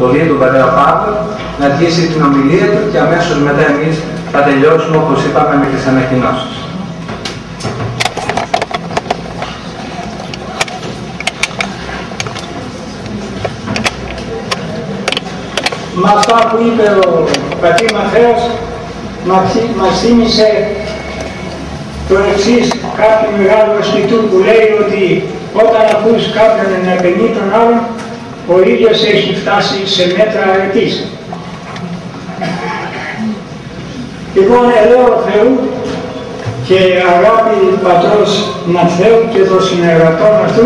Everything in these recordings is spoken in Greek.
πολύ του πατέρα Παύλο να αρχίσει την ομιλία του και αμέσως μετά εμείς θα τελειώσουμε όπως είπαμε με τις ανακοινώσεις. με αυτά που είπε ο πατήρ Μαθαίος μας θύμισε το εξής κάποιο μεγάλο ασκητού που λέει ότι όταν ακούς κάποιον να επενεί τον άλλον ο ίδιος έχει φτάσει σε μέτρα αρετής. Λοιπόν, ελέω Θεού και αγάπη Πατρός Μαθαίου και των συνεργατών αυτού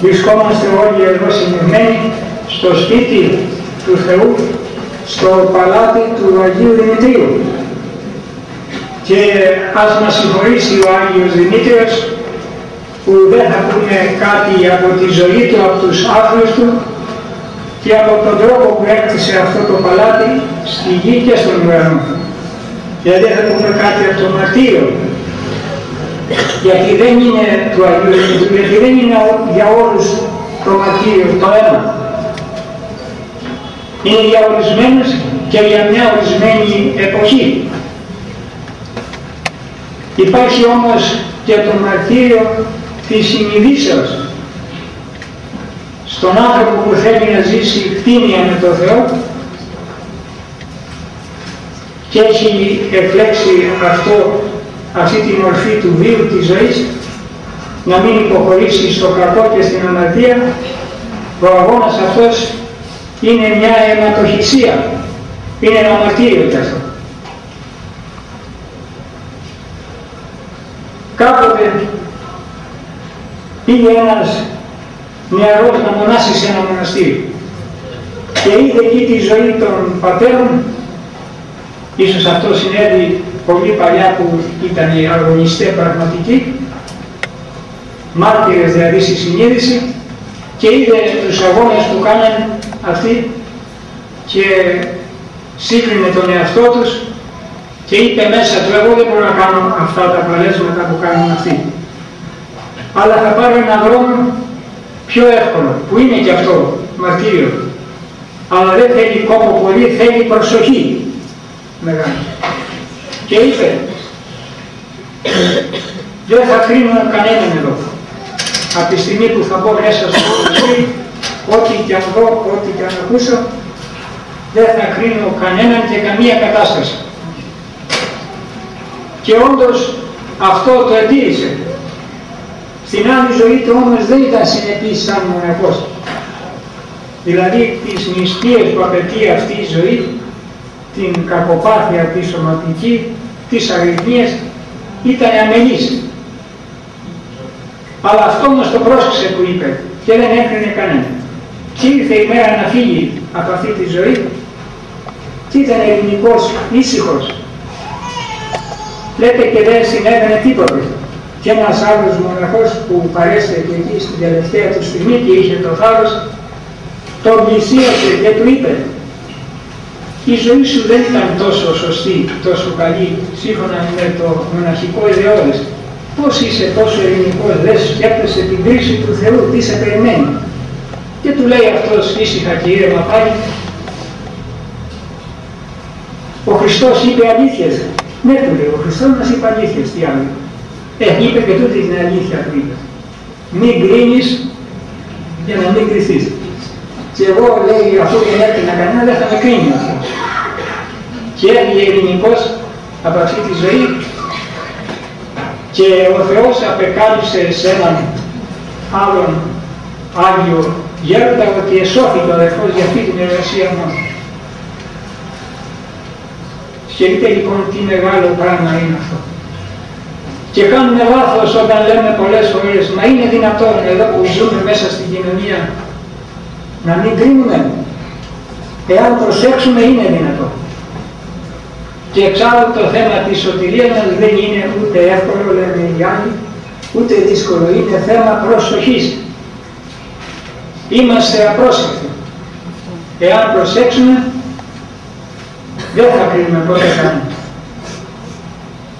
βρισκόμαστε όλοι εδώ συνεχμένοι στο σπίτι του Θεού στο παλάτι του Αγίου Δημητρίου. Και ας μας συγχωρήσει ο Άγιος Δημήτριος που δεν θα πούμε κάτι από τη ζωή του, από τους άθλους του και από τον τρόπο που έκτισε αυτό το παλάτι στη γη και στον ουρανό. Δηλαδή θα πούμε κάτι από το μαρτύριο. Γιατί δεν είναι του Αγίου Δημητρίου, γιατί δεν είναι για όλους το μαρτύριο, το αίμα είναι διαορισμένες και για μια ορισμένη εποχή. Υπάρχει όμως και το μαρτύριο της συνειδήσεως στον άνθρωπο που θέλει να ζήσει κτίνια με τον Θεό και έχει εκλέξει αυτό, αυτή τη μορφή του βίου της ζωής να μην υποχωρήσει στο κακό και στην αμαρτία ο αγώνας αυτός είναι μια αιματοχυσία. Είναι ένα μαρτύριο κι αυτό. Κάποτε πήγε ένας νεαρός να μονάσει σε ένα μοναστήρι. Και είδε εκεί τη ζωή των πατέρων. Ίσως αυτό συνέβη πολύ παλιά που ήταν οι αγωνιστές πραγματικοί. Μάρτυρες δηλαδή στη συνείδηση. Και είδε τους αγώνες που κάνανε αυτή και σύγκρινε τον εαυτό τους και είπε μέσα του εγώ δεν μπορώ να κάνω αυτά τα παλέσματα που κάνουν αυτοί. Αλλά θα πάρω έναν δρόμο πιο εύκολο, που είναι και αυτό μαρτύριο. Αλλά δεν θέλει κόπο πολύ, θέλει προσοχή μεγάλη. Και είπε, δεν θα κρίνω κανέναν εδώ. Από τη στιγμή που θα μπω μέσα στο μοναστήρι, ό,τι και αν δω, ό,τι και αν ακούσω, δεν θα κρίνω κανέναν και καμία κατάσταση. Και όντως αυτό το εντήρησε. Στην άλλη ζωή του όμως δεν ήταν συνεπής σαν μοναχός. Δηλαδή τις νηστείες που απαιτεί αυτή η ζωή, την κακοπάθεια τη σωματική, τις αρρυθμίες, ήταν αμελής. Αλλά αυτό μας το πρόσεξε που είπε και δεν έκρινε κανένα. Και ήρθε η μέρα να φύγει από αυτή τη ζωή και ήταν ελληνικός, ήσυχος. Λέτε και δεν συνέβαινε τίποτε. Και ένας άλλος μοναχός που παρέστηκε εκεί στην τελευταία του στιγμή και είχε το θάρρος, τον πλησίασε και του είπε η ζωή σου δεν ήταν τόσο σωστή, τόσο καλή, σύμφωνα με το μοναχικό ιδεώδες. Πώς είσαι τόσο ελληνικός, δεν σκέφτεσαι την κρίση του Θεού, τι σε περιμένει. Και του λέει αυτός ήσυχα και ήρεμα πάλι, ο Χριστός είπε αλήθειες. Ναι, του λέει, ο Χριστός μας είπε αλήθειες, τι άλλο. Ε, είπε και τούτη την αλήθεια του είπε. Μην κρίνεις για να μην κρυθείς. Και εγώ λέει, αφού δεν έκρινα κανένα, δεν θα με κρίνει αυτό. Και έφυγε ειρηνικός από αυτή της ζωή και ο Θεός απεκάλυψε σε έναν άλλον Άγιο γέροντα ότι εσώθηκε ο αδερφός για αυτή την εργασία μόνο. Σκεφτείτε λοιπόν τι μεγάλο πράγμα είναι αυτό. Και κάνουμε λάθος όταν λέμε πολλές φορές, μα είναι δυνατόν εδώ που ζούμε μέσα στην κοινωνία να μην κρίνουμε. Εάν προσέξουμε είναι δυνατόν. Και εξάλλου το θέμα της σωτηρίας μας δεν είναι ούτε εύκολο, λέμε οι άλλοι, ούτε δύσκολο, είναι θέμα προσοχής. Είμαστε απρόσεκτοι. Εάν προσέξουμε, δεν θα κρίνουμε πότε κάνουμε.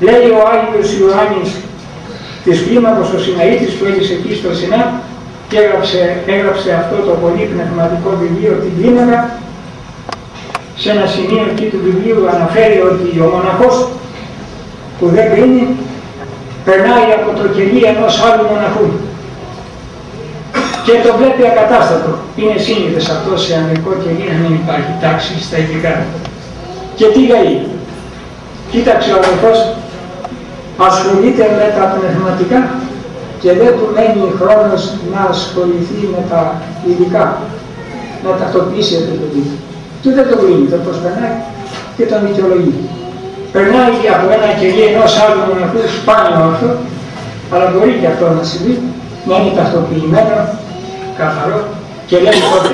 Λέει ο Άγιος Ιωάννης της κλίμακος ο Σιναήτης που έζησε εκεί στο Σινά και έγραψε, έγραψε αυτό το πολύ πνευματικό βιβλίο την κλίμακα σε ένα σημείο εκεί του βιβλίου αναφέρει ότι ο μοναχός που δεν κρίνει περνάει από το κελί ενός άλλου μοναχού και το βλέπει ακατάστατο. Είναι σύνηθες αυτό σε ανδρικό κελί να μην υπάρχει τάξη στα ειδικά. Και τι λέει, κοίταξε ο αδελφός, ασχολείται με τα πνευματικά και δεν του μένει χρόνος να ασχοληθεί με τα ειδικά, να τακτοποιήσει το παιδί. Του δεν το βρίνει, το προσπερνάει και τον δικαιολογεί. Περνάει από ένα κελί ενός άλλου μοναχού σπάνιο αυτό, αλλά μπορεί και αυτό να συμβεί, να είναι ταυτοποιημένο, καθαρό και λέει τότε,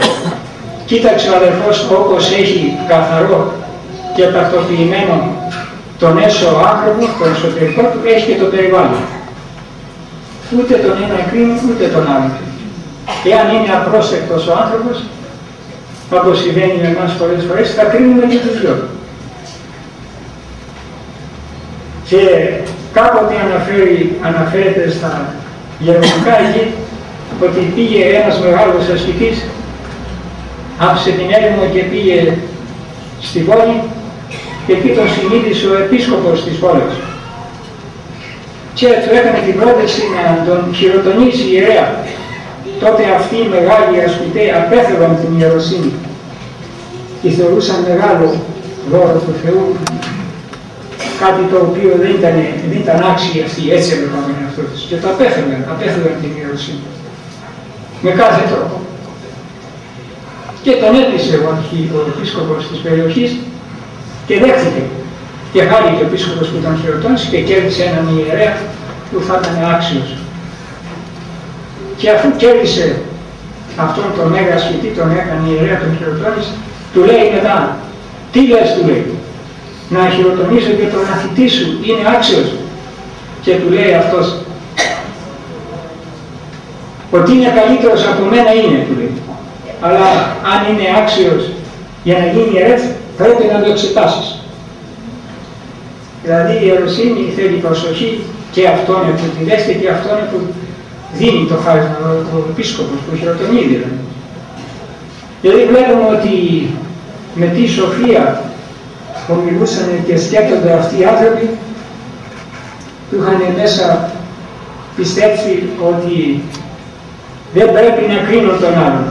κοίταξε ο αδερφός όπως έχει καθαρό και ταυτοποιημένο τον έσω άνθρωπος, το εσωτερικό του, έχει και το περιβάλλον. Ούτε τον ένα κρίνει, ούτε τον άλλο. Εάν είναι απρόσεκτος ο άνθρωπος, όπως συμβαίνει με εμάς πολλές φορές, θα κρίνουμε και τους δυο. Και κάποτε αναφέρει, αναφέρεται στα γερμανικά εκεί ότι πήγε ένας μεγάλος ασκητής, άφησε την έρημο και πήγε στη πόλη και εκεί τον συνείδησε ο επίσκοπος της πόλης. Και του έκανε την πρόταση να τον χειροτονήσει ιερέα. Τότε αυτοί οι μεγάλοι ασκητές απέθευαν την ιεροσύνη και θεωρούσαν μεγάλο δώρο του Θεού κάτι το οποίο δεν ήταν, δεν ήταν άξιοι αυτοί, έτσι έβλεπαν τον εαυτό τους. Και το απέφευγαν, απέφευγαν την ιεροσύνη. Με κάθε τρόπο. Και τον έπεισε ο, ο επίσκοπος της περιοχής και δέχτηκε. Και χάρηκε ο επίσκοπος που ήταν χειροτώνησε και κέρδισε έναν ιερέα που θα ήταν άξιος. Και αφού κέρδισε αυτόν τον μέγα ασκητή, τον έκανε ιερέα, τον χειροτώνησε, του λέει μετά, τι λες του λέει, να χειροτονίσω και τον μαθητή σου, είναι άξιος. Και του λέει αυτός, ότι είναι καλύτερος από μένα είναι, του λέει. Αλλά αν είναι άξιος για να γίνει ιερέας, πρέπει να το εξετάσεις. Δηλαδή η ιεροσύνη θέλει προσοχή και αυτόν που τη δέστε και αυτόν που δίνει το χάρισμα, ο επίσκοπος που χειροτονεί δηλαδή. Δηλαδή βλέπουμε ότι με τι σοφία που μιλούσαν και σκέφτονται αυτοί οι άνθρωποι που είχαν μέσα πιστέψει ότι δεν πρέπει να κρίνουν τον άλλον.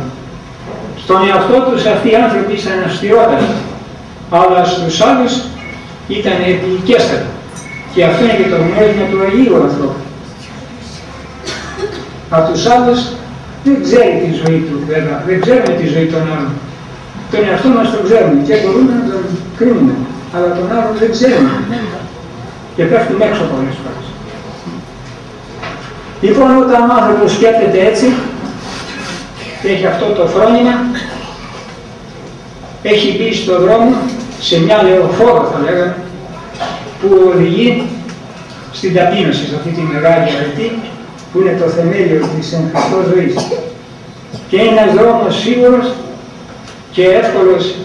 Στον εαυτό τους αυτοί οι άνθρωποι ήταν αυστηρότατοι, αλλά στους άλλους ήταν επικέστατοι. Και αυτό είναι και το γνώρισμα του Αγίου ανθρώπου. Από τους άλλους δεν ξέρει τη ζωή του βέβαια, δεν ξέρουμε τη ζωή των άλλων. Τον εαυτό μας τον ξέρουμε και μπορούμε να τον κρίνουμε, αλλά τον άλλον δεν ξέρουμε. Και πέφτουμε έξω πολλές φορές. Λοιπόν, όταν ο άνθρωπος σκέφτεται έτσι, και έχει αυτό το φρόνημα, έχει μπει στον δρόμο σε μια λεωφόρα θα λέγαμε, που οδηγεί στην ταπείνωση, σε αυτή τη μεγάλη αρετή, που είναι το θεμέλιο της εν Χριστώ ζωής. Και είναι ένας δρόμος σίγουρος και εύκολος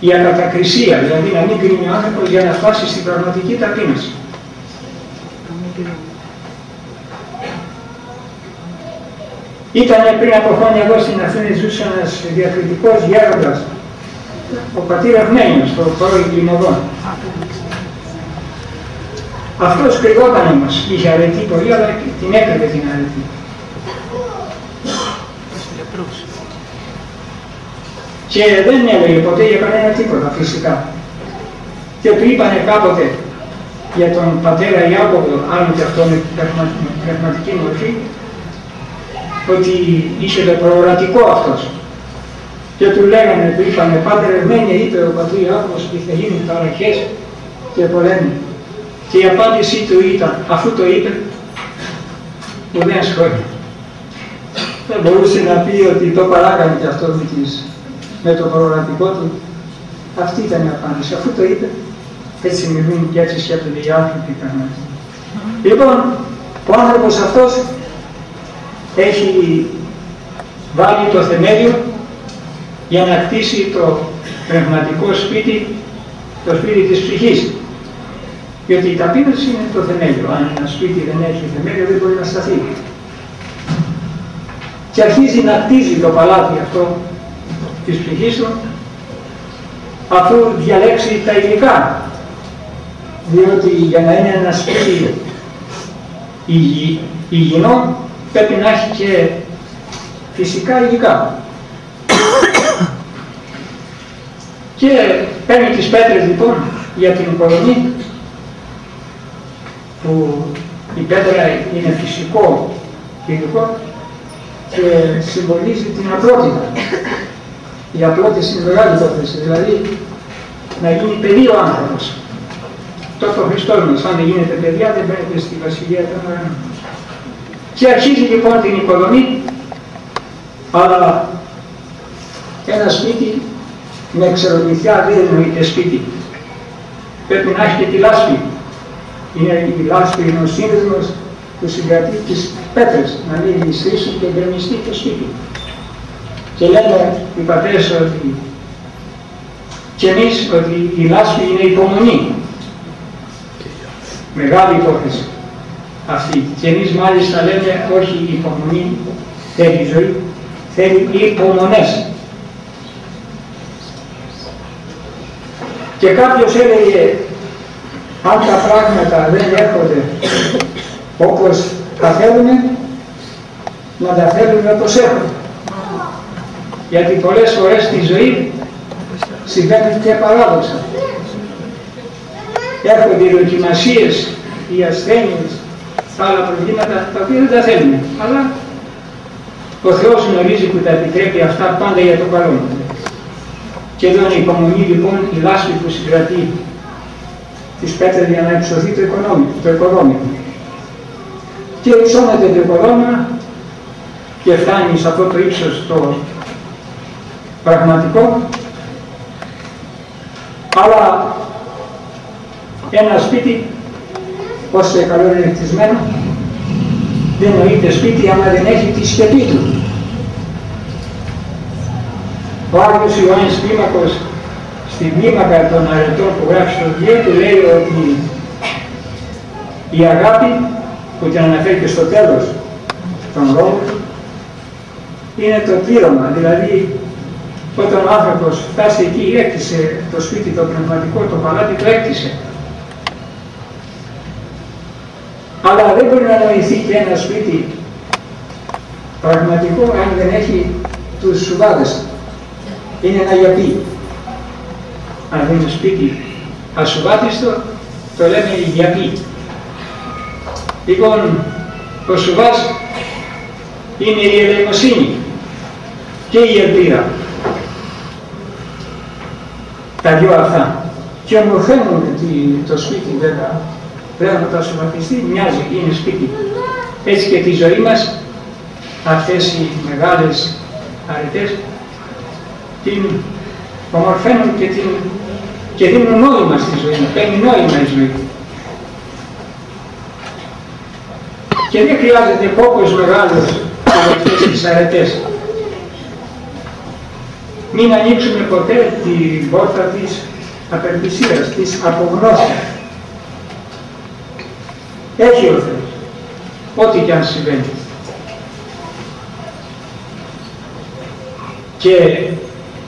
για κατακρισία, δηλαδή να μην κρίνει ο άνθρωπος για να φτάσει στην πραγματική ταπείνωση. Ήταν πριν από χρόνια εδώ στην Αθήνα ζούσε ένας διακριτικός γέροντας, ο πατήρ Ευμένιος, το πρώην Κλιμωδόν. Αυτός κρυβόταν μας, είχε αρετή πολύ, αλλά την έκρυβε την αρετή. Και δεν έλεγε ποτέ για κανένα τίποτα φυσικά. Και του είπανε κάποτε για τον πατέρα Ιάκωβο, αν και αυτό είναι πνευματική μορφή, ότι είσαι το προορατικό αυτός. Και του λέγανε, του είπανε, πάτερ Ευμένια, είπε ο πατήρ Ιάκωβος ότι θα γίνουν ταραχές και πολέμοι. Και η απάντησή του ήταν, αφού το είπε, δεν σχόλια. Δεν μπορούσε να πει ότι το παράκανε και αυτό με το προορατικό του. Αυτή ήταν η απάντηση. Αφού το είπε, έτσι μιλούν και έτσι σκέφτονται οι άνθρωποι πραγματικά. Λοιπόν, ο άνθρωπος αυτός έχει βάλει το θεμέλιο για να κτίσει το πνευματικό σπίτι, το σπίτι της ψυχής. Γιατί η ταπείνωση είναι το θεμέλιο. Αν ένα σπίτι δεν έχει θεμέλιο δεν μπορεί να σταθεί. και αρχίζει να κτίζει το παλάτι αυτό της ψυχής του αφού διαλέξει τα υλικά διότι για να είναι ένα σπίτι υγιεινό πρέπει να έχει και φυσικά υλικά. Και παίρνει τις πέτρες λοιπόν για την οικοδομή που η πέτρα είναι φυσικό υλικό και συμβολίζει την απλότητα. Η απλότητα είναι μεγάλη υπόθεση, δηλαδή να γίνει παιδί ο άνθρωπος. Τότε ο Χριστός μας, αν δεν γίνεται παιδιά, δεν μπαίνετε στη Βασιλεία των Ουρανών. Και αρχίζει λοιπόν την οικοδομή, αλλά ένα σπίτι με ξεροδιτιά δεν εννοείται σπίτι. Πρέπει να έχει και τη λάσπη. Είναι η λάσπη είναι ο σύνδεσμος που συγκρατεί τις πέτρες, να μην γλιστρήσει και γκρεμιστεί το σπίτι. Και λένε οι πατέρες ότι και εμείς ότι η λάσπη είναι υπομονή. Μεγάλη υπόθεση αυτή. Και εμείς μάλιστα λέμε όχι η υπομονή θέλει ζωή, θέλει υπομονές. Και κάποιος έλεγε αν τα πράγματα δεν έρχονται όπως τα θέλουμε, να τα θέλουμε όπως έχουν. Γιατί πολλές φορές στη ζωή συμβαίνει και παράδοξα. Έρχονται οι δοκιμασίες, οι ασθένειες, άλλα προβλήματα τα οποία δεν τα θέλουμε. Αλλά ο Θεός γνωρίζει που τα επιτρέπει αυτά πάντα για το καλό. Και εδώ είναι η υπομονή λοιπόν, η λάσπη που συγκρατεί τις πέτρες για να εξωθεί το οικοδόμημα. Το οικοδόμημα. Και υψώνεται το οικοδόμημα και φτάνει σε αυτό το ύψος το πραγματικό αλλά ένα σπίτι όσο καλό είναι χτισμένο δεν νοείται σπίτι άμα δεν έχει τη σκεπή του. Ο Άγιος Ιωάννης Κλίμακος στην κλίμακα των αρετών που γράφει στο βιβλίο του λέει ότι η αγάπη που την αναφέρει και στο τέλος των λόγων είναι το πλήρωμα, δηλαδή όταν ο άνθρωπος φτάσει εκεί έκτισε το σπίτι το πνευματικό, το παλάτι το έκτισε. Αλλά δεν μπορεί να νοηθεί και ένα σπίτι πραγματικό αν δεν έχει τους σουβάδες. Είναι ένα γιαπί. Αν δεν είναι σπίτι ασουβάτιστο, το λέμε γιαπί. Λοιπόν, ο σουβάς είναι η ελεημοσύνη και η ελπίδα. Τα δυο αυτά. Και ομορφαίνουν το σπίτι βέβαια πράγματα σωματιστεί, μοιάζει, είναι σπίτι. Έτσι και τη ζωή μας, αυτές οι μεγάλες αρετές, την ομορφαίνουν και, την, και δίνουν νόημα στη ζωή μας, παίρνει νόημα η ζωή. Και δεν χρειάζεται πόπος μεγάλος από αυτές τις αρετές. Μην ανοίξουμε ποτέ την πόρτα της απελπισίας, της απογνώσης. Έχει ο Θεός. Ό,τι και αν συμβαίνει. Και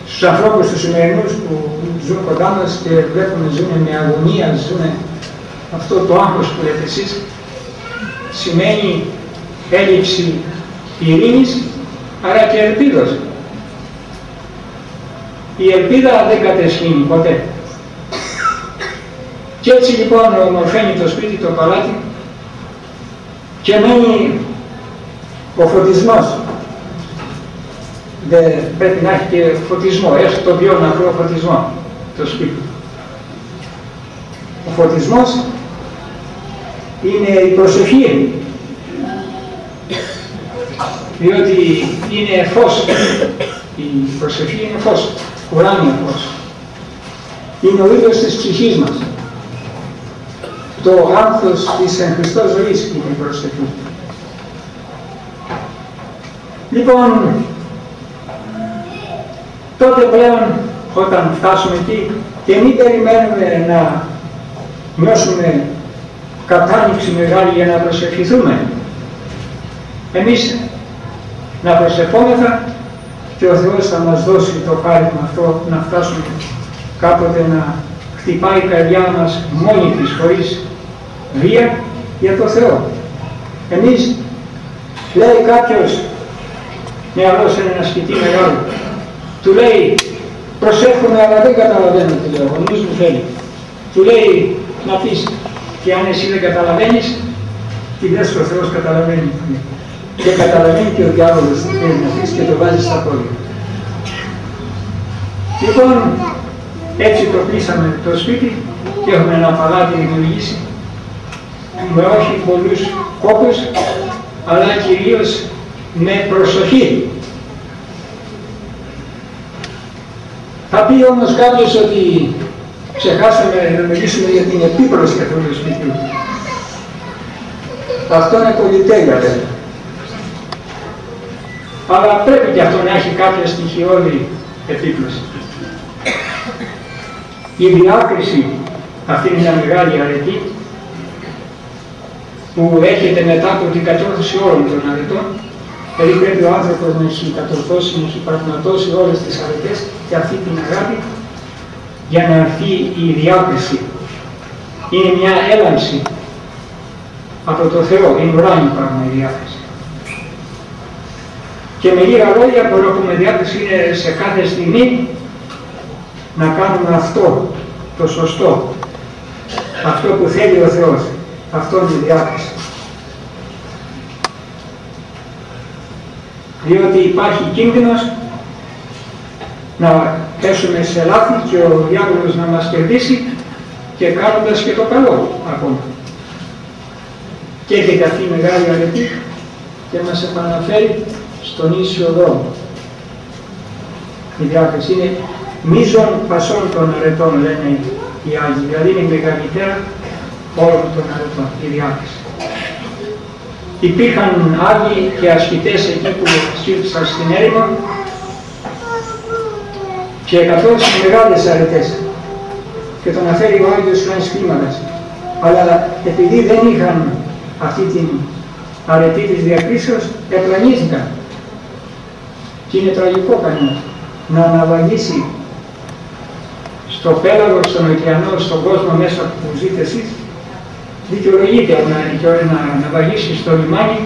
στους ανθρώπους τους σημερινούς που ζουν κοντά μας και βλέπουμε ζουν με αγωνία, ζουν αυτό το άγχος που λέτε εσείς, σημαίνει έλλειψη ειρήνης, άρα και ελπίδος. Η ελπίδα δεν κατεσχύνει ποτέ. Και έτσι λοιπόν ομορφαίνει το σπίτι, το παλάτι, και μένει ο φωτισμός. Δεν πρέπει να έχει και φωτισμό, έστω το πιο μακρό φωτισμός το σπίτι. Ο φωτισμός είναι η προσοχή, διότι είναι φως, η προσοχή είναι φως, ουράνιο φως. Είναι ο ίδιος της ψυχής μας το άνθος της εν Χριστώ ζωής είναι η προσευχή. Λοιπόν, τότε πλέον όταν φτάσουμε εκεί και μην περιμένουμε να νιώσουμε κατάνοιξη μεγάλη για να προσευχηθούμε. Εμείς να προσευχόμεθα και ο Θεός θα μας δώσει το χάρημα αυτό να φτάσουμε κάποτε να χτυπάει η καρδιά μας μόνη της χωρίς βία για το Θεό. Εμείς λέει κάποιος νεαρός είναι ένα σκητή μεγάλο του λέει προσεύχομαι αλλά δεν καταλαβαίνω τι λέω, ο νους μου θέλει. Του λέει να πεις και αν εσύ δεν καταλαβαίνεις τι λες ο Θεός καταλαβαίνει. Και καταλαβαίνει και ο διάβολος τι θέλει να πεις και το βάζεις στα πόδια. Λοιπόν, έτσι το κλείσαμε το σπίτι και έχουμε ένα παλάτι δημιουργήσει με όχι πολλούς κόπους, αλλά κυρίως με προσοχή. Θα πει όμως κάποιος ότι ξεχάσαμε να μιλήσουμε για την επίπρωση αυτού του σπιτιού. Αυτό είναι πολυτέλεια βέβαια. Αλλά πρέπει και αυτό να έχει κάποια στοιχειώδη επίπλωση. Η διάκριση, αυτή είναι μια μεγάλη αρετή, που έρχεται μετά από την κατόρθωση όλων των αρετών, δηλαδή πρέπει ο άνθρωπος να έχει κατορθώσει, να έχει πραγματώσει όλες τις αρετές και αυτή την αγάπη για να έρθει η διάκριση. Είναι μια έλαμψη από το Θεό, είναι ουράνιο πράγμα η διάκριση. Και με λίγα λόγια μπορώ να πούμε διάκριση είναι σε κάθε στιγμή να κάνουμε αυτό, το σωστό, αυτό που θέλει ο Θεός. Αυτό είναι η διάκριση. Διότι υπάρχει κίνδυνος να πέσουμε σε λάθη και ο διάβολος να μας κερδίσει και κάνοντας και το καλό ακόμα. Και έχει αυτή η μεγάλη αρετή και μας επαναφέρει στον ίσιο δρόμο. Η διάκριση είναι μίζων πασών των αρετών, λένε οι Άγιοι, δηλαδή είναι η μεγαλύτερα όλων των αρετών, η διάκριση. Υπήρχαν Άγιοι και ασκητές εκεί που σκύψαν στην έρημο και εκατόρισαν μεγάλες αρετές και τον αφέρει ο Άγιος Ιωάννης Κλίμανας. Αλλά επειδή δεν είχαν αυτή την αρετή της διακρίσεως, επλανήθηκαν. Και είναι τραγικό κανένα να αναβαγίσει στο πέλαγο, στον ωκεανό, στον κόσμο μέσα που ζείτε εσείς, δικαιολογείται να, να, να βαγίσει στο λιμάνι,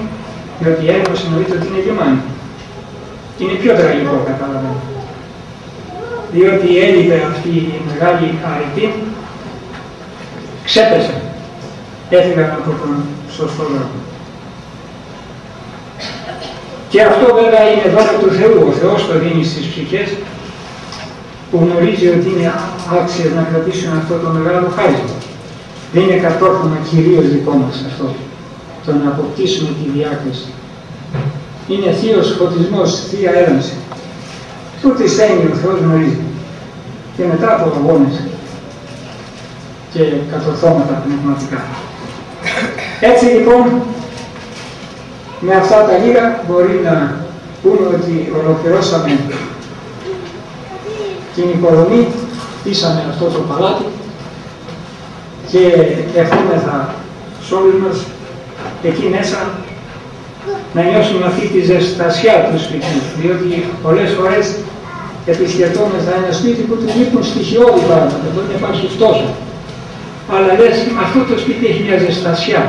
διότι η έρευνα συνοείται ότι είναι λιμάνι. Είναι πιο τραγικό, καταλαβαίνετε διότι έλειπε αυτή η μεγάλη αρετή, ξέπεσε, έφυγαν από τον σωστό δρόμο. Και αυτό βέβαια είναι δώρο του Θεού, ο Θεός το δίνει στις ψυχές που γνωρίζει ότι είναι άξιες να κρατήσουν αυτό το μεγάλο χάρισμα. Δεν είναι κατόρθωμα κυρίως δικό μας αυτό, το να αποκτήσουμε τη διάκριση. Είναι θείος φωτισμός, θεία έρανση. Τούτης στέλνει ο Θεός γνωρίζει. Και μετά από αγώνες και κατορθώματα πνευματικά. Έτσι λοιπόν, με αυτά τα λίγα μπορεί να πούμε ότι ολοκληρώσαμε την οικοδομή, πείσαμε αυτό το παλάτι και ευχόμεθα σε όλους μας εκεί μέσα να νιώσουμε αυτή τη ζεστασιά του σπιτιού, διότι πολλές φορές επισκεπτόμεθα ένα σπίτι που του λείπουν στοιχειώδη πράγματα, μπορεί να υπάρχει φτώχεια. Αλλά λες, αυτό το σπίτι έχει μια ζεστασιά.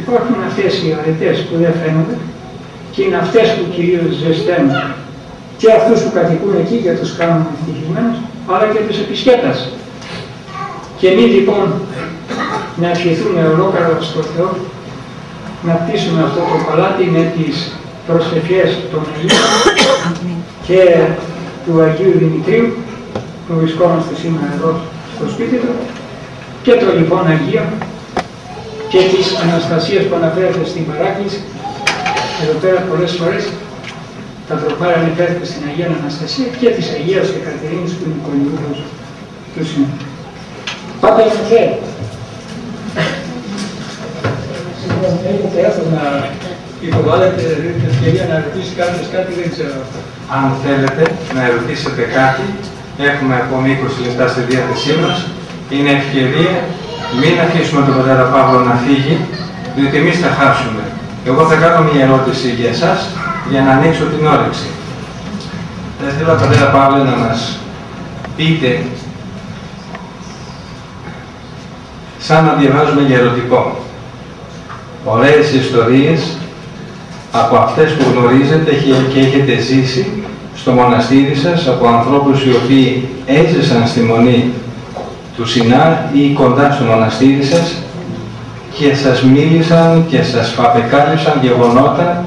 Υπάρχουν αυτές οι αρετές που δεν φαίνονται και είναι αυτές που κυρίως ζεσταίνουν και αυτούς που κατοικούν εκεί και τους κάνουν ευτυχισμένους, αλλά και τους επισκέπτες. Και εμείς λοιπόν να ευχηθούμε ολόκληρο στο Θεό να πτήσουμε αυτό το παλάτι με τις προσευχές των Αγίων και του Αγίου Δημητρίου που βρισκόμαστε σήμερα εδώ στο σπίτι του και το λοιπόν Αγίο και της Αναστασίας που αναφέρεται στην παράκληση εδώ πέρα πολλές φορές τα τροπάρα αναφέρεται στην Αγία Αναστασία και της Αγίας Εκατερίνης που είναι κολυβούχος του σήμερα. Πάτε να φέρει. Έχετε έρθει να υποβάλλετε την ευκαιρία να ρωτήσει κάποιος κάτι, δεν ξέρω αυτό. Αν θέλετε να ερωτήσετε κάτι, έχουμε ακόμη 20 λεπτά στη διάθεσή μας. Είναι ευκαιρία, μην αφήσουμε τον πατέρα Παύλο να φύγει, διότι εμείς θα χάσουμε. Εγώ θα κάνω μια ερώτηση για εσάς για να ανοίξω την όρεξη. Θα ήθελα, Πατέρα Παύλε, να μας πείτε, σαν να διαβάζουμε για ερωτικό, ωραίες ιστορίες από αυτές που γνωρίζετε και έχετε ζήσει στο μοναστήρι σας, από ανθρώπους οι οποίοι έζησαν στη Μονή του Σινά ή κοντά στο μοναστήρι σας και σας μίλησαν και σας απεκάλυψαν γεγονότα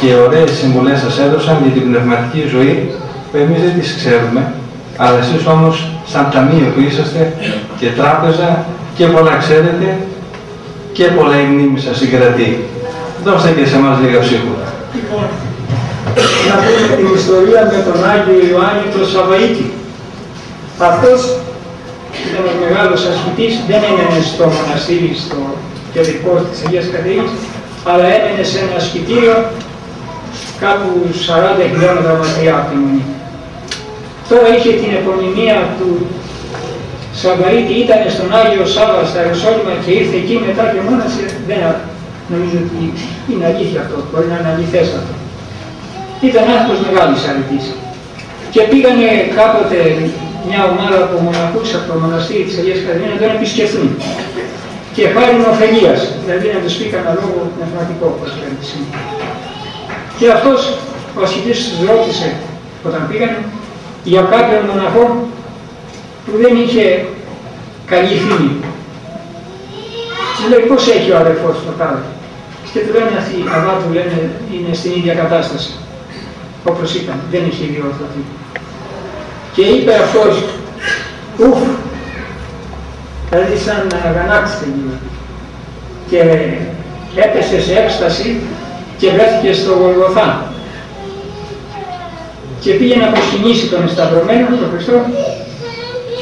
και ωραίες συμβουλές σας έδωσαν για την πνευματική ζωή που εμείς δεν τις ξέρουμε, αλλά εσείς όμως σαν ταμείο που είσαστε και τράπεζα και πολλά ξέρετε και πολλά η μνήμη σας συγκρατεί. Δώστε και σε εμάς λίγα σίγουρα. Λοιπόν, να πούμε την ιστορία με τον Άγιο Ιωάννη τον Σαβαΐτη. Αυτός ήταν ο μεγάλος ασκητής, δεν έμενε στο μοναστήρι, στο κεντρικό της Αγίας Καθηγής, αλλά έμενε σε ένα ασκητήριο κάπου 40 χιλιόμετρα μακριά από τη Μονή. Τώρα είχε την επωνυμία του Σαββαρίτη, ήταν στον Άγιο Σάββα στα Ιεροσόλυμα και ήρθε εκεί μετά και μόνασε, δεν νομίζω ότι είναι αλήθεια αυτό, μπορεί να είναι αληθές αυτό. Ήταν άνθρωπος μεγάλης αρετής. Και πήγανε κάποτε μια ομάδα από μοναχούς από το μοναστήρι της Αγίας Καθημερινής να τον επισκεφθούν. Και χάρη ωφελίας, δηλαδή να τους πει κανένα λόγο πνευματικό, όπως φαίνεται σήμερα. Και αυτός ο ασκητής τους ρώτησε όταν πήγανε για κάποιον μοναχό που δεν είχε καλή φήμη. Του λέει πώς έχει ο αδερφός το τάδε. Και του λένε αυτοί οι αδά του λένε είναι στην ίδια κατάσταση. Όπως ήταν, δεν είχε διορθωθεί. Και είπε αυτός, ουφ, δηλαδή σαν να αγανάκτησε λίγο. Και έπεσε σε έκσταση και βρέθηκε στο Γολγοθά. Και πήγε να προσκυνήσει τον Σταυρωμένο, τον Χριστό,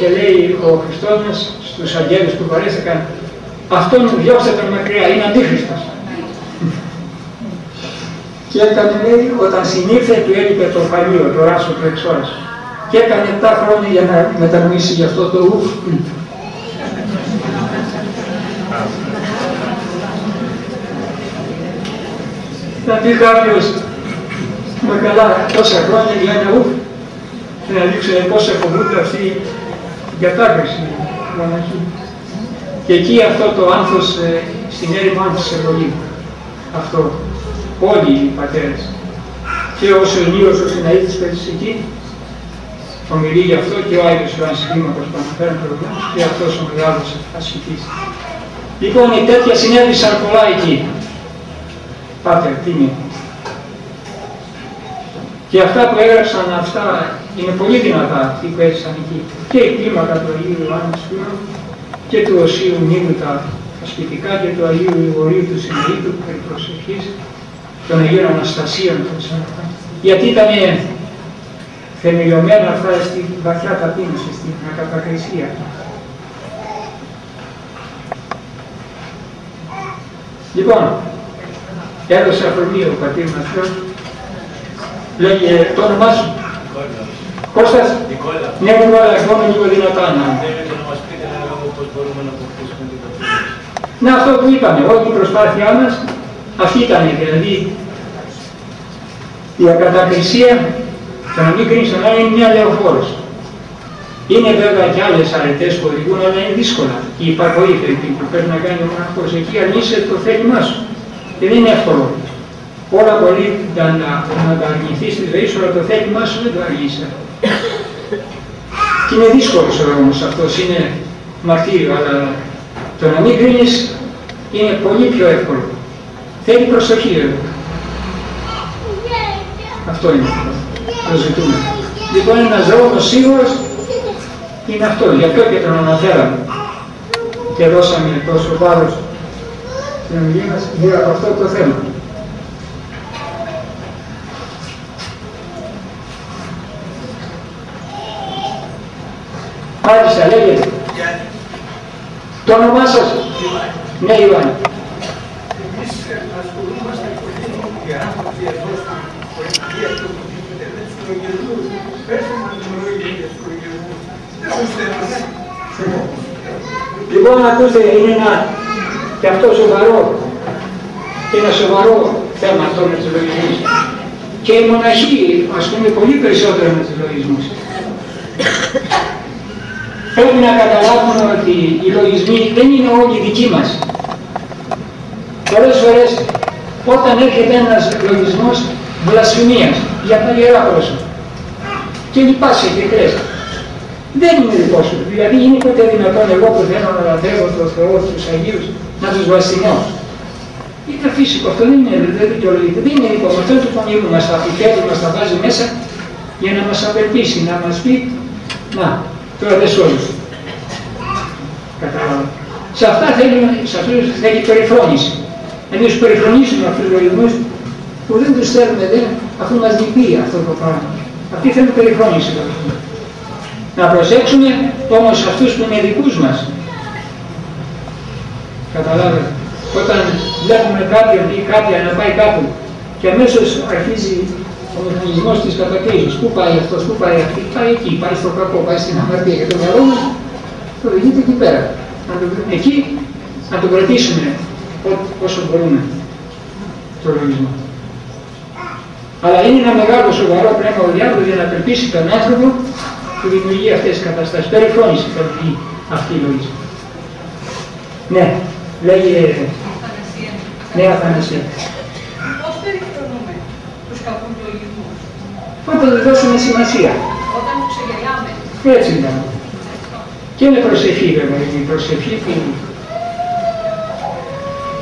και λέει ο Χριστός μας στους αγγέλους που παρέστηκαν, αυτόν διώξτε τον μακριά, είναι αντίχριστος. και έκανε, λέει, όταν συνήθε του έλειπε το παλιό, το ράσο του εξώρας. Και έκανε 7 χρόνια για να μετανοήσει γι' αυτό το ουφ. Θα πει κάποιος, με καλά τόσα χρόνια λένε ουφ, και να δείξουν πώς φοβούνται αυτή η κατάκριση μοναχή. Και εκεί αυτό το άνθος, ε, στην έρημά άνθος ευλογή. Αυτό. Όλοι οι πατέρες. Και ο Σελνίος, ο Συναήτης πέτυχε εκεί, ομιλεί γι' αυτό και ο Άγιος Ιωάννης Κλίμακος που αναφέρει προηγουμένως και αυτός ο μεγάλος ασκητής. Λοιπόν, οι τέτοια συνέβησαν πολλά εκεί. Πάτερ, τι είναι. Και αυτά που έγραψαν αυτά είναι πολύ δυνατά αυτοί που έζησαν εκεί. Και η κλίμακα του Αγίου Ιωάννου Σπύρου και του Οσίου Νίκου τα ασκητικά και του Αγίου Ιγωρίου του Συνεήτου περί προσευχής των Αγίων Αναστασίων Γιατί ήταν θεμελιωμένα αυτά στη βαθιά ταπείνωση, στην ακατακρισία. Λοιπόν, έδωσε αφορμή ο πατήρ Ματιός, λέγει το όνομά σου. Κώστας, ναι μου βάλε ακόμα λίγο δυνατά να. Ναι, αυτό που είπαμε, όλη η προσπάθειά μας αυτή ήταν, δηλαδή η ακατακρισία, το να μην κρίνεις τον άλλο είναι μια λεωφόρος. Είναι βέβαια και άλλες αρετές που οδηγούν, αλλά είναι δύσκολα. Η υπακοή που πρέπει να κάνει ο μοναχός, εκεί αρνείσαι το θέλημά σου. Και δεν είναι εύκολο. Όλα μπορεί να, να, να τα αρνηθείς στη ζωή σου, αλλά το θέλημά σου δεν το αρνείσαι. Και είναι δύσκολος ο δρόμος αυτός, είναι μαρτύριο, αλλά το να μην κρίνεις είναι πολύ πιο εύκολο. Θέλει προσοχή βέβαια. Αυτό είναι το ζητούμε. Λοιπόν ένας δρόμος σίγουρος είναι αυτό, γι' αυτό και τον αναφέραμε και δώσαμε τόσο βάρος στην ομιλία μας γύρω από αυτό το θέμα. Μάλιστα, λέγεται. Το όνομά σας. Ναι, Ιωάννη. Εμείς ασχολούμαστε πολύ για άνθρωποι εδώ στην πολιτική αυτό που γίνεται με τους προγερμούς. Πέστε μας λόγια για τους προγερμούς. Λοιπόν, ακούστε, είναι ένα και αυτό σοβαρό, ένα σοβαρό θέμα αυτό με τους προγερμούς. και οι μοναχοί ας πούμε πολύ περισσότερο με τους λογισμούς. Πρέπει να καταλάβουμε ότι οι λογισμοί δεν είναι όλοι δικοί μας. Πολλές φορές όταν έρχεται ένας λογισμός βλασφημίας για τα Ιερά πρόσωπα και λυπάσαι και κλαις. Δεν είναι δικός σου. Δηλαδή είναι ποτέ δυνατόν εγώ που θέλω να λατρεύω τον Θεό, τους Αγίους, να τους βασιμώ. Είναι φυσικό, αυτό δεν είναι, δεν δικαιολογείται. Δεν είναι δικό Αυτό είναι το πονηρού μας, τα αφιτέλει μας τα βάζει μέσα για να μας απελπίσει, να μας πει, να, τώρα δεν σώζεις. Κατάλαβα. Σε αυτά θέλει, σε αυτούς θέλει περιφρόνηση. Εμείς περιφρονήσουμε αυτούς τους λογισμούς που δεν τους θέλουμε, δεν, αφού μας λυπεί αυτό το πράγμα. Αυτοί θέλουν περιφρόνηση. Να προσέξουμε όμως αυτούς που είναι δικούς μας. Καταλάβετε. Όταν βλέπουμε κάποιον ή κάποια να πάει κάπου και αμέσως αρχίζει ο μηχανισμός της κατακρίσης. Πού πάει αυτός, πού πάει αυτή, πάει εκεί, πάει στο κακό, πάει στην αμαρτία και το μυαλό μας το οδηγείται εκεί πέρα. Να το, εκεί να το κρατήσουμε όσο μπορούμε το λογισμό. Αλλά είναι ένα μεγάλο σοβαρό πράγμα ο διάβολος για να περπίσει τον άνθρωπο που δημιουργεί αυτές τις καταστάσεις. Περιφρόνηση θα βγει αυτή η λογική. Ναι, λέγει ναι, Αθανασία. Πώς περιφρονούμε τους κακούς λογισμούς. Όταν δεν δώσουμε σημασία. Όταν τους ξεγελάμε. Έτσι ήταν. Και είναι προσευχή βέβαια, η προσευχή που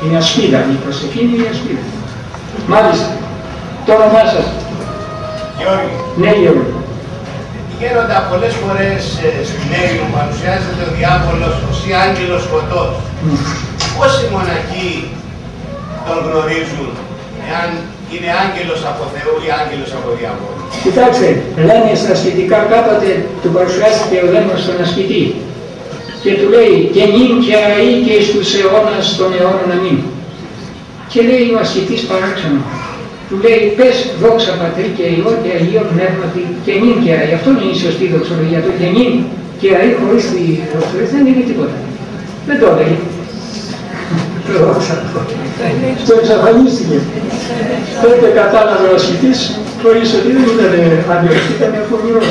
είναι ασπίδα, η προσευχή είναι η ασπίδα. Μάλιστα, το όνομά σας. Γιώργη. Ναι, Γιώργη. Γέροντα, πολλές φορές ε, στην μου παρουσιάζεται ο διάβολος ως ή άγγελος σκοτός. Πόσοι μοναχοί τον γνωρίζουν, εάν είναι άγγελος από Θεού ή άγγελος από διάβολο. Κοιτάξτε, λένε στα ασκητικά κάποτε του παρουσιάστηκε ο δαίμονας στον ασκητή και του λέει και νυν και αεί και εις τους αιώνας των αιώνων αμήν. Και λέει ο ασκητής παράξενο, του λέει πες δόξα πατρί και Υιό και Αγίο Πνεύματι και νυν και αεί. Αυτό είναι η σωστή δοξολογία του και νυν και αεί χωρίς τη δοξολογία δεν είναι τίποτα. Δεν το λέει. Το εξαφανίστηκε. Τότε κατάλαβε ο ασκητής χωρίς ότι δεν ήταν αντιοχή, ήταν φοβερός.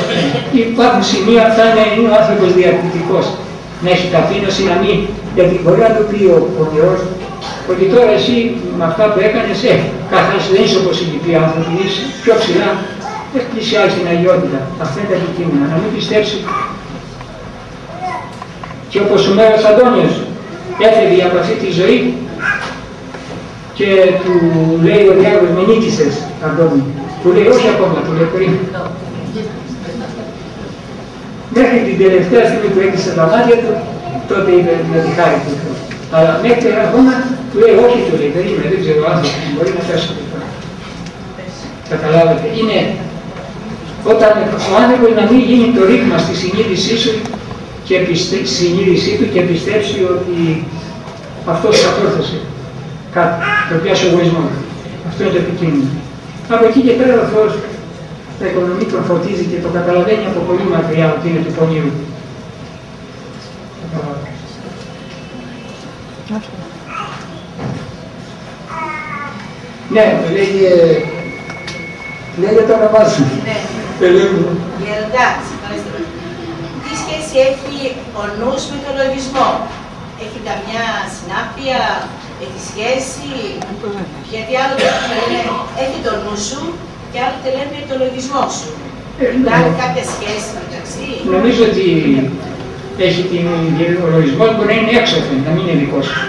Υπάρχουν σημεία, αυτά είναι, είναι ο άνθρωπος διακριτικός. Να έχει ταπείνωση, να μην, γιατί μπορεί να του πει ο, ο Θεός, ότι τώρα εσύ με αυτά που έκανες, ε, καθώς δεν είσαι όπως οι λοιποί άνθρωποι, είσαι πιο ψηλά, δεν πλησιάζει την αγιότητα. Αυτά είναι τα αντικείμενα. Να μην πιστέψει. Και όπως ο Μέρας Αντώνιος έφευγε από αυτή της ζωή και του λέει ο διάβολος με νίκησες Αντώνη. Του λέει όχι ακόμα, του λέει πριν. Μέχρι την τελευταία στιγμή που έκλεισε τα μάτια του, τότε είπε με τη χάρη του. Αλλά μέχρι ακόμα του λέει όχι, του λέει, δεν είμαι, δεν ξέρω άνθρωπο, μπορεί να φτάσει το Καταλάβατε, είναι όταν ο άνθρωπος να μην γίνει το ρήγμα στη συνείδησή σου και στη συνείδησή του και πιστέψει ότι αυτός κατόρθωσε κάτι, το πιάσει ο εγωισμό. Αυτό είναι το επικίνδυνο. Από εκεί και πέρα ο Θεός τα οικονομεί, τον φωτίζει και το καταλαβαίνει από πολύ μακριά ότι είναι του πονηρού. Ναι, λέγει, λέγε το όνομά σου. Ναι. Γεροντά, τι σχέση έχει ο νους με το λογισμό. Έχει καμιά συνάφεια, έχει σχέση, γιατί άλλο λένε έχει το νου σου και άλλο λένε το λογισμό σου. Ε, Υπάρχει ναι. κάποια σχέση μεταξύ; Νομίζω ότι έχει την, ο λογισμός μπορεί να είναι έξωθεν, να μην είναι δικός σου.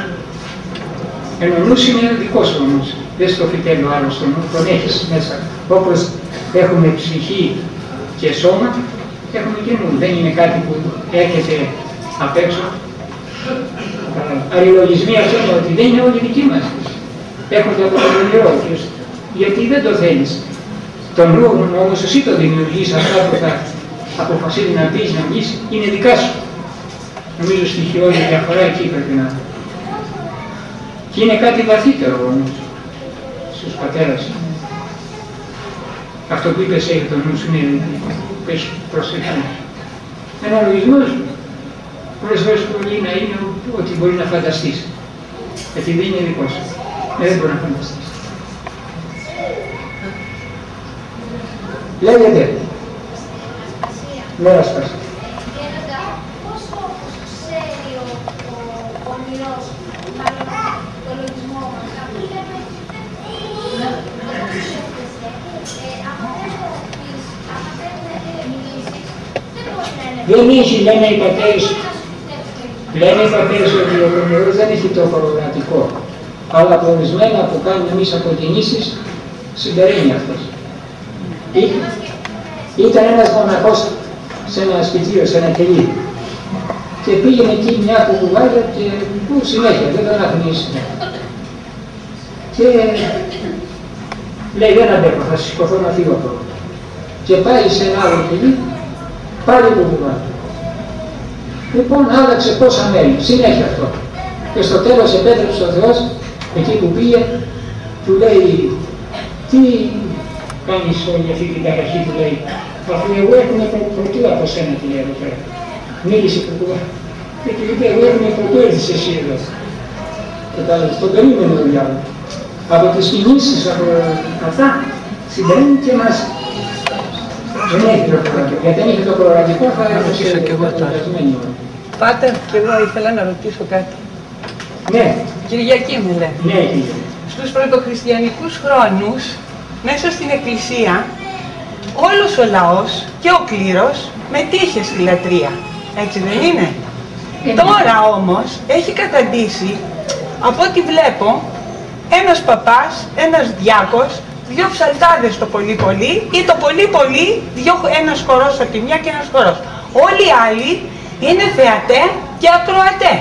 Ενώ ο νους είναι δικός σου ο νους. Δεν στο φυτέλει ο άλλος τον νου, τον έχεις μέσα. Όπως έχουμε ψυχή και σώμα, έχουμε και νου. Δεν είναι κάτι που έρχεται απ' έξω. Αλληλογισμοί αυτό είναι ότι δεν είναι όλοι δικοί μας. Έρχονται από το ιερό. Γιατί δεν το θέλεις. Τον νου όμως εσύ το δημιουργείς αυτά που θα αποφασίζει να πεις, να βγεις, είναι δικά σου. Νομίζω στοιχειώδη διαφορά εκεί πρέπει να Και είναι κάτι βαθύτερο όμως στους πατέρας. Αυτό που είπες έχει το νου σου είναι πες προσεκτή. Ένα λογισμός πολλές φορές μπορεί να είναι ότι μπορεί να φανταστείς. Γιατί δεν είναι δικό σου. Ε, δεν μπορεί να φανταστείς. Λέγεται. Μέρα σπάσης. Μπορεί να είναι. Δεν έχει, λένε οι πατέρες, Να σου πιστέψει. λένε οι πατέρες ότι ο Κομιρός δεν έχει το προγραμματικό. Αλλά από ορισμένα που κάνουμε εμείς αποτιμήσεις, συμπεραίνει αυτός. Ή- Ήταν ένας μοναχός σε ένα σπιτίο, σε ένα κελί. Και πήγαινε εκεί μια κουκουβάγια και που συνέχεια, δεν τον άφηνε συνέχεια. Και λέει δεν αντέχω, θα σηκωθώ να φύγω από εδώ. Και πάει σε ένα άλλο κελί, πάλι κουκουβάγια. Λοιπόν, άλλαξε πόσα μέρη, συνέχεια αυτό. Και στο τέλος επέτρεψε ο Θεός, εκεί που πήγε, του λέει, τι κάνεις όλη αυτή την ταραχή, του λέει, αφού εγώ έχουμε προ- πρωτού από σένα, του λέει εδώ πέρα. Μίλησε που κουβά. Και του είπε, εγώ έχουμε πρωτού έρθεις εσύ εδώ. Κατάλαβες, τον περίμενε ο διάλογο. Από τις κινήσεις, από αυτά, συμπεραίνει και μας δεν έχει το προγραμματικό. Γιατί αν είχε το προγραμματικό θα ρωτήσω κι εγώ τώρα. τώρα. Πάτερ, και εγώ ήθελα να ρωτήσω κάτι. Ναι, Κυριακή μου λέτε. ναι, κύριε. Στους πρωτοχριστιανικούς χρόνους, μέσα στην εκκλησία, όλος ο λαός και ο κλήρος μετήχε στη λατρεία. Έτσι δεν είναι; Τώρα όμως έχει καταντήσει, από ό,τι βλέπω, ένας παπάς, ένας διάκος, δύο ψαλτάδες το πολύ πολύ ή το πολύ πολύ δύο, ένας χορός από τη μια και ένας χορός. Όλοι οι άλλοι είναι θεατέ και ακροατέ.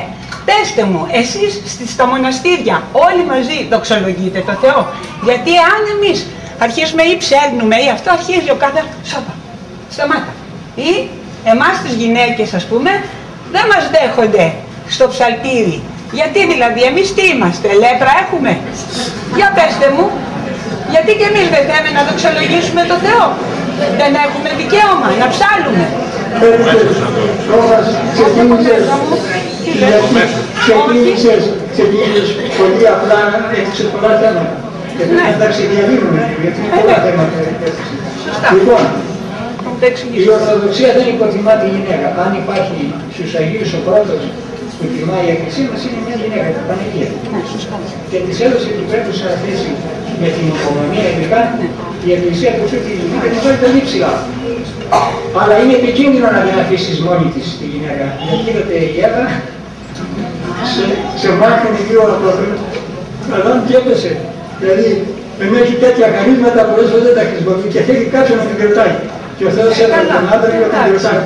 Πέστε μου, εσείς στις, στα μοναστήρια όλοι μαζί δοξολογείτε το Θεό. Γιατί αν εμείς αρχίσουμε ή ψέλνουμε ή αυτό αρχίζει ο κάθε σώπα, σταμάτα. Ή εμάς τις γυναίκες ας πούμε δεν μας δέχονται στο ψαλτήρι. Γιατί δηλαδή εμείς τι είμαστε, λέπρα έχουμε; Για πέστε μου, γιατί και εμείς δεν θέλουμε να δοξολογήσουμε τον Θεό. Δεν έχουμε δικαίωμα να ψάλουμε. Όμως ξεκίνησες, ξεκίνησες, ξεκίνησες πολύ απλά, έθιξες πολλά θέματα. Και πρέπει να τα ξεκινήσουμε, γιατί είναι πολλά θέματα. Σωστά. Λοιπόν, Θα μου το η εξηγήσω. Ορθοδοξία δεν υποτιμά τη γυναίκα. Αν υπάρχει στους Αγίους ο πρώτος που τιμάει η Εκκλησία μας είναι μια γυναίκα, τα Παναγία. Και της έδωσε την πρέπουσα θέση με την οικονομία ειδικά, η Εκκλησία του σου τη γυναίκα την βάλει πολύ ψηλά. Αλλά είναι επικίνδυνο να την αφήσεις μόνη της τη γυναίκα. Γιατί είδατε η Εύα σε, σε μάχη δύο από Αδάμ και έπεσε. Δηλαδή, ενώ έχει τέτοια χαρίσματα πολλές φορές δεν τα χρησιμοποιεί και θέλει κάποιον να την κρατάει. Και ο Θεός έβαλε τον άντρα για να την κρατάει.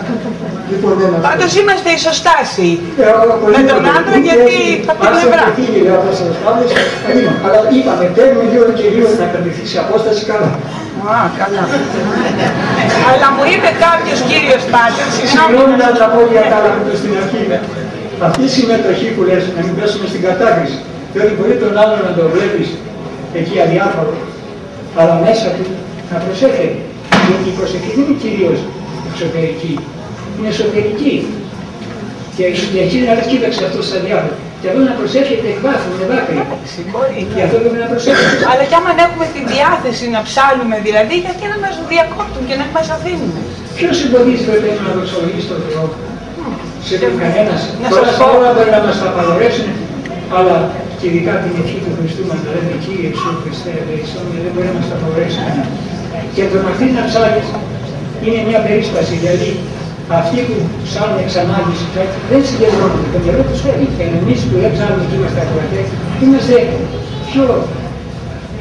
Λοιπόν, δεν μας Πάντως είμαστε ισοστάσιοι. ε, ο- πολύ Με τον ωραία. άντρα γιατί Έτσι, από την άσε πλευρά. να φύγει, λέω, από σας πάντες, κρίμα. Αλλά είπαμε, παίρνουμε λίγο και λίγο να κρατηθείς σε απόσταση καλά. Α, καλά. Αλλά μου είπε κάποιος κύριος Πάτερ, συγγνώμη, Συγγνώμη να τα πω για τα άλλα που είπες στην αρχή. Αυτή η συμμετοχή που λες, να μην πέσουμε στην κατάκριση, διότι μπορεί τον άλλο να τον βλέπεις εκεί αδιάφορο, αλλά μέσα του να προσέχει. Διότι η προσευχή δεν είναι κυρίως εξωτερική, είναι εσωτερική. Και και εκεί να λες κοίταξε αυτός στα διάφορα. Και εδώ να προσέχετε εκ βάθους με δάκρυα. μπορεί. Γι' αυτό πρέπει να προσέχετε. Αλλά κι άμα έχουμε τη διάθεση να ψάλουμε δηλαδή, γιατί να μας διακόπτουν και να μας αφήνουν; Ποιος εμποδίζει βέβαια να δοξολογήσει τον Θεό; Σε κανένας. Να Τώρα σας στα πω. όλα μπορεί να μας τα απαγορεύσουν, αλλά και ειδικά την ευχή του Χριστού μας να λέμε Κύριε Ιησού Χριστέ, ελεησόν, δεν μπορεί να μας τα απαγορεύσει κανένας. Και το να αφήνει να ψάλεις είναι μια περίσπαση, δηλαδή αυτοί που ψάλουν εξ ανάγκης κάτι δεν συγκεντρώνονται. Το μυαλό τους φεύγει. Και εμείς που δεν ψάλουμε και είμαστε ακροατές, είμαστε πιο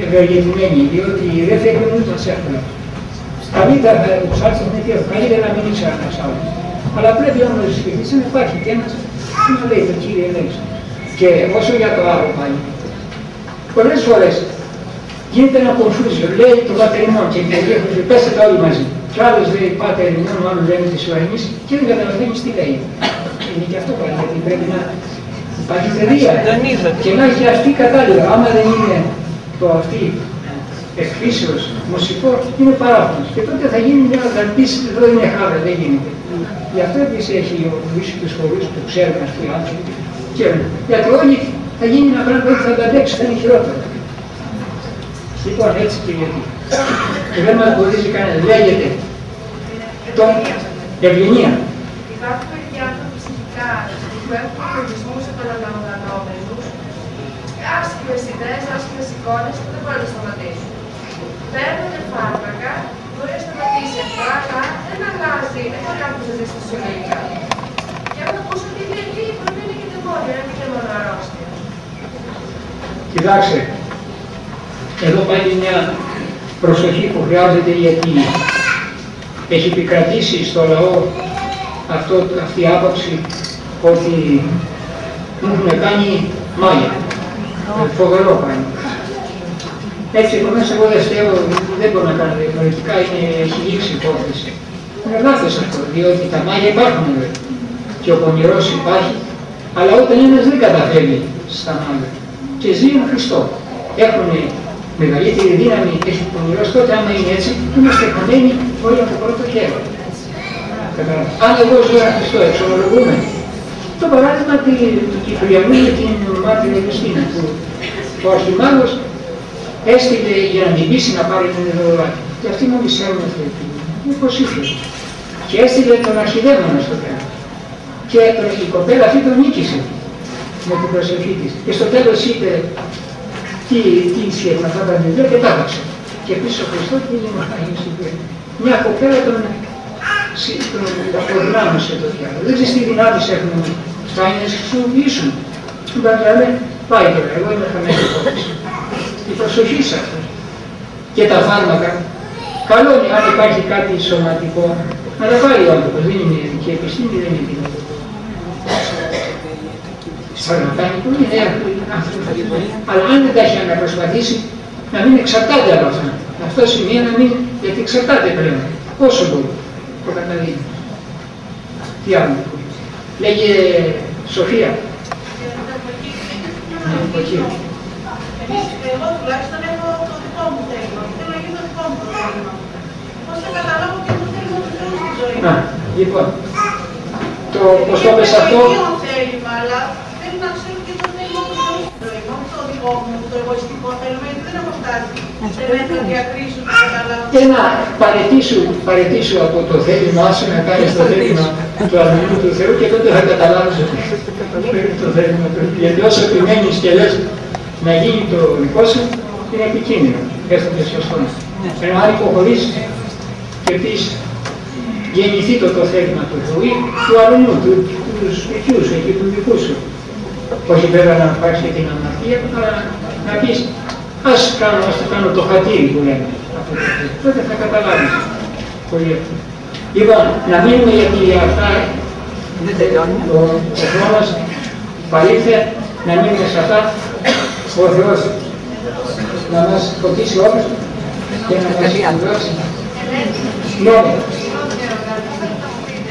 ευεργετημένοι, διότι δεν φεύγουν ούτε μας εύκολα. Καλύτερα θα ψάξεις με τι καλύτερα να μην ήξερα να ψάχνεις. Αλλά πρέπει όμως να συζητήσεις να υπάρχει και ένας που να λέει το Κύριε Λέξο. Και όσο για το άλλο πάλι, πολλές φορές γίνεται ένα κομφούζιο, λέει το πατερινό και η παιδιά του πέστε όλοι μαζί. Και ο άλλος λέει πατερινό, ο άλλος λέει της ουρανής και δεν καταλαβαίνεις τι λέει. Είναι και αυτό πάλι, γιατί πρέπει να υπάρχει παιδεία. Συντονίζονται. Και να έχει αυτή κατάλληλα. Άμα δεν είναι το αυτή εκφύσεως μουσικό, είναι παράφωνος. Και τότε θα γίνει μια θα πεις, εδώ είναι χάβρα, δεν γίνεται. Γι' αυτό επίσης έχει ο Βύσης τους χορούς που ξέρουν αυτοί οι άνθρωποι. Και, γιατί όλοι θα γίνει ένα πράγμα που θα τα αντέξει, θα είναι χειρότερο. Λοιπόν, έτσι και γιατί. Και δεν μας γνωρίζει κανένα. Λέγεται τον Ευγενία. Υπάρχουν μερικοί άνθρωποι ψυχικά που έχουν υπολογισμούς επαναλαμβανόμενους, άσχημες ιδέες, άσχημες εικόνες που δεν μπορούν να σταματήσουν. Παίρνουν φάρμακα, μπορεί να σταματήσει αυτό, αλλά δεν αλλάζει, δεν μπορεί κάποιος να ζήσει φυσιολογικά. Και αν ακούσω ότι είναι εκεί, μπορεί να είναι και δαιμόνια, δεν είναι μόνο αρρώστια. Κοιτάξτε, εδώ πάει μια προσοχή που χρειάζεται γιατί έχει επικρατήσει στο λαό αυτό, αυτή η άποψη ότι μου έχουν κάνει μάγια. Φοβερό πράγμα. Έτσι, επομένως εγώ δεν στέω, δεν μπορώ να κάνω διαφορετικά, είναι, έχει λήξει η υπόθεση. Είναι λάθος αυτό, διότι τα μάγια υπάρχουν εδώ. Και ο πονηρός υπάρχει, αλλά όταν ένας δεν καταφέρει στα μάγια και ζει ο Χριστός, έχουν μεγαλύτερη δύναμη, έχει πονηρός, τότε άμα είναι έτσι, είμαστε χαμένοι όλοι από πρώτο χέρι. Αν εγώ ζω ένα Χριστό, εξομολογούμε. Το παράδειγμα του Κυπριανού με την Μάρτιν Χριστίνα, που ο Αρχιμάγος έστειλε για να την πείσει να πάρει την εδωλάτη. Και αυτή μόλις έρουν αυτή είναι πως ήθελε. Και έστειλε τον αρχιδέμονα στο τέλος. Και η κοπέλα αυτή τον νίκησε με την προσοχή της. Και στο τέλος είπε τι, τι ισχύει με αυτά τα βιβλία και τα έδωσε. Και πίσω ο Χριστός πήγε να κάνει Μια κοπέλα τον, τον αποδυνάμωσε το διάλογο. Δεν ξέρεις τι δυνάμεις έχουν φτάνει να σε χρησιμοποιήσουν. Του λέει, πάει τώρα, εγώ είμαι χαμένη υπόθεση. Η προσοχή σε αυτό. Και τα φάρμακα. Καλό είναι αν υπάρχει κάτι σωματικό, να τα βάλει ο άνθρωπος. Δεν είναι ειδική επιστήμη, δεν είναι τίποτα. Σαρματάνικο είναι άνθρωποι. Αλλά αν δεν τα έχει να προσπαθήσει, να μην εξαρτάται από αυτά. Αυτό σημαίνει να μην, γιατί εξαρτάται πλέον. Όσο μπορεί το καταλήγει. Τι άλλο. Λέγε Σοφία. Εγώ τουλάχιστον έχω το δικό μου θέλημα. Θέλω να γίνει το δικό μου θέλημα. Πώς θα καταλάβω και το θέλημα του Θεού στη ζωή μου. Λοιπόν, το πώς το πες αυτό... Είναι θέλημα, αλλά θέλω να ξέρω και το θέλημα του Θεού στη ζωή μου. Όχι το δικό μου, το εγωιστικό θέλημα, γιατί δεν έχω φτάσει. Δεν έχω να διακρίσω, να καταλάβω. Και να παρετήσου, παρετήσου από το θέλημά σου να κάνεις το θέλημα του αδελφού του Θεού και τότε θα καταλάβεις ότι το θέλημα του Γιατί όσο επιμένεις και λες να γίνει το δικό σου, είναι επικίνδυνο, έστω και σωστό. Ενώ αν υποχωρήσεις και πεις γεννηθεί το, το θέλημα του Θεού ή του αλλού, του, του σπιτιού σου, εκεί του δικού σου. Όχι βέβαια να πάρεις και την αμαρτία, αλλά να πεις ας κάνω, ας το κάνω το χατήρι που λέμε. Τότε θα καταλάβεις πολύ αυτό. Λοιπόν, να μείνουμε γιατί αυτά ο, ο χρόνος παρήλθε, να μείνουμε σε αυτά, ο Θεός να μας φωτίσει όλους και να μας δώσει. Συγγνώμη.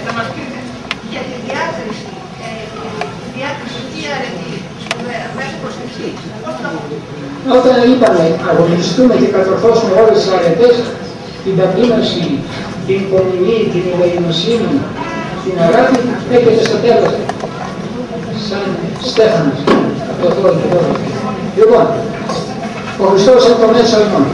Να μας πείτε για τη διάκριση, ε, τη διάκριση τι αρετή σπουδαία, μέσα προσευχή. Πώς θα Όταν είπαμε αγωνιστούμε και κατορθώσουμε όλες τις αρετές, την ταπείνωση, την υπομονή, την ελεημοσύνη, την αγάπη, έρχεται στο τέλος. Σαν Στέφανος, το Θεό Λοιπόν, ο Χριστός από το μέσο ημών.